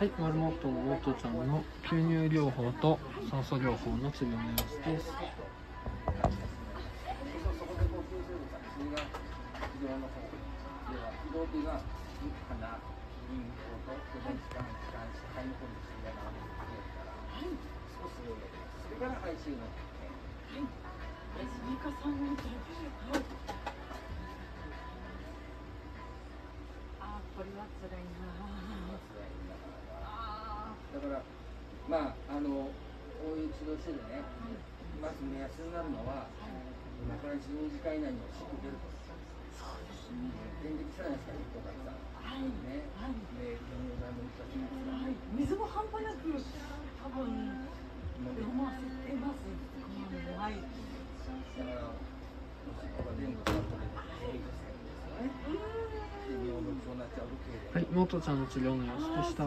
はい、丸本元ちゃんの吸入療法と酸素療法の治療の様子です。あこれは辛いなからまああのこういう治療しててね、まず目安になるのは、今から12時間以内におしっこ出ると。そうですね点滴したじゃないですか、さ。はいね、はいで、いの難しいんですか。はい水も半端なく多分飲ませてますうんはいだから、おしっこが出るのがこれ、ですよね。はい、元ちゃんの治療の様子でした。